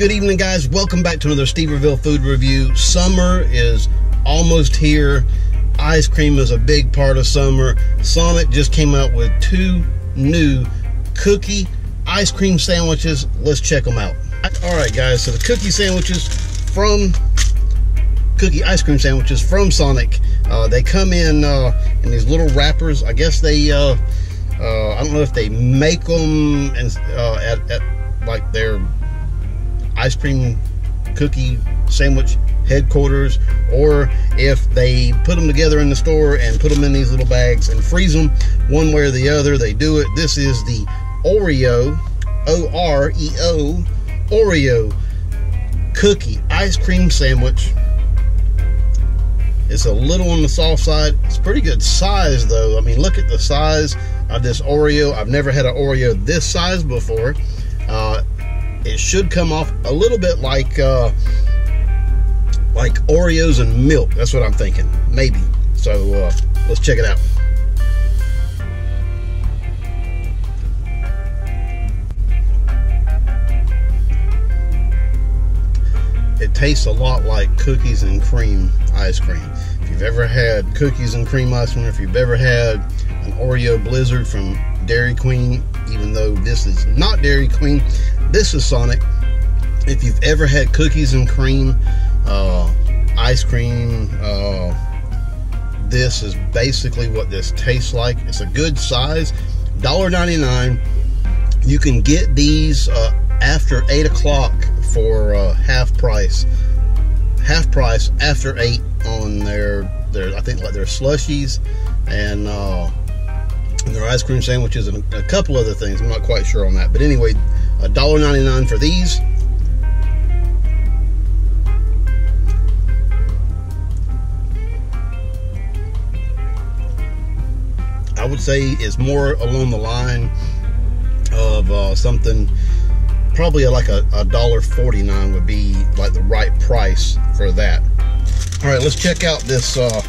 Good evening, guys. Welcome back to another Steverville food review. Summer is almost here. Ice cream is a big part of summer. Sonic just came out with two new cookie ice cream sandwiches. Let's check them out. All right, guys. So the cookie sandwiches from cookie ice cream sandwiches from Sonic. Uh, they come in uh, in these little wrappers. I guess they. Uh, uh I don't know if they make them and uh, at, at like their ice cream cookie sandwich headquarters or if they put them together in the store and put them in these little bags and freeze them one way or the other they do it. This is the oreo o-r-e-o oreo cookie ice cream sandwich. It's a little on the soft side. It's pretty good size though. I mean look at the size of this oreo. I've never had an oreo this size before it should come off a little bit like uh, like Oreos and milk. That's what I'm thinking, maybe. So uh, let's check it out. It tastes a lot like cookies and cream ice cream. If you've ever had cookies and cream ice cream, if you've ever had an Oreo Blizzard from Dairy Queen, even though this is not Dairy Queen, this is Sonic. If you've ever had cookies and cream, uh, ice cream, uh, this is basically what this tastes like. It's a good size, $1.99. You can get these uh, after 8 o'clock for uh, half price. Half price after 8 on their, their I think like their slushies and uh, their ice cream sandwiches and a couple other things. I'm not quite sure on that. But anyway, $1.99 for these. I would say is more along the line of uh, something probably like a, a dollar 49 would be like the right price for that all right let's check out this uh,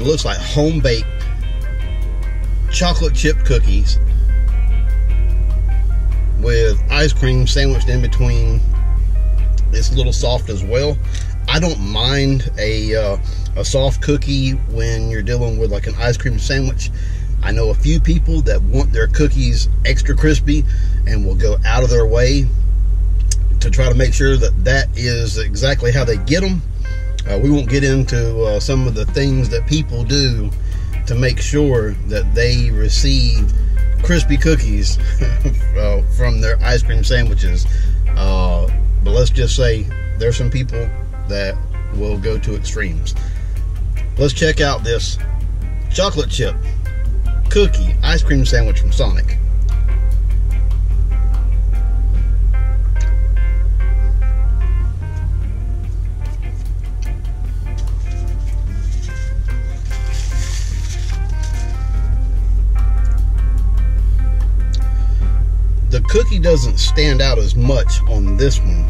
it looks like home baked chocolate chip cookies with ice cream sandwiched in between. It's a little soft as well. I don't mind a, uh, a soft cookie when you're dealing with like an ice cream sandwich. I know a few people that want their cookies extra crispy and will go out of their way to try to make sure that that is exactly how they get them. Uh, we won't get into uh, some of the things that people do to make sure that they receive crispy cookies uh, from their ice cream sandwiches. Uh, but let's just say there's some people that will go to extremes. Let's check out this chocolate chip cookie ice cream sandwich from Sonic. Cookie doesn't stand out as much on this one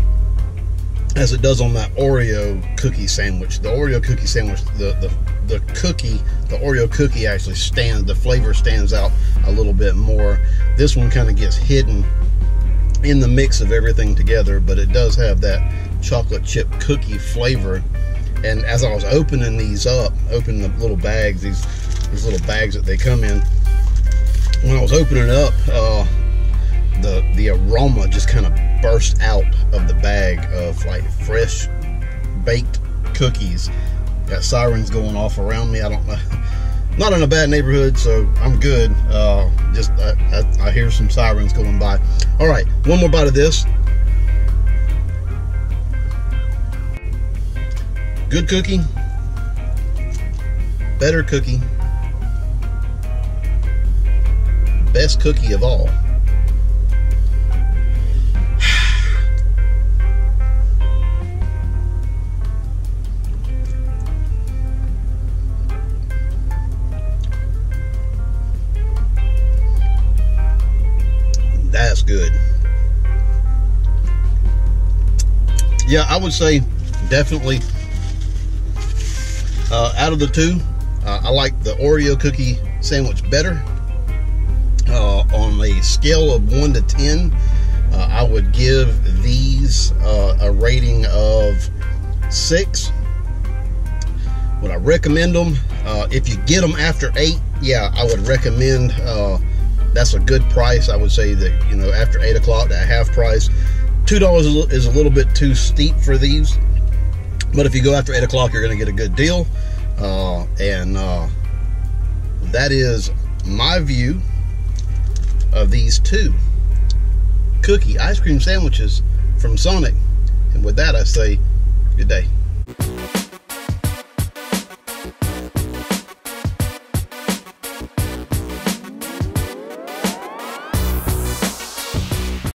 as it does on that Oreo cookie sandwich. The Oreo cookie sandwich, the, the, the cookie, the Oreo cookie actually stands, the flavor stands out a little bit more. This one kind of gets hidden in the mix of everything together, but it does have that chocolate chip cookie flavor. And as I was opening these up, opening the little bags, these, these little bags that they come in, when I was opening up, uh, the the aroma just kind of burst out of the bag of like fresh baked cookies. Got sirens going off around me. I don't know. Not in a bad neighborhood, so I'm good. Uh, just I, I, I hear some sirens going by. All right, one more bite of this. Good cookie. Better cookie. Best cookie of all. Yeah, I would say definitely uh, out of the two, uh, I like the Oreo cookie sandwich better. Uh, on a scale of 1 to 10, Uh, I would give these uh, a rating of six. Would I recommend them? Uh, if you get them after eight, yeah, I would recommend. That's a good price. I would say that you know after eight o'clock, that half price. Two dollars is a little bit too steep for these, but if you go after eight o'clock, you're going to get a good deal. Uh, and uh, that is my view of these two cookie ice cream sandwiches from Sonic. And with that, I say good day.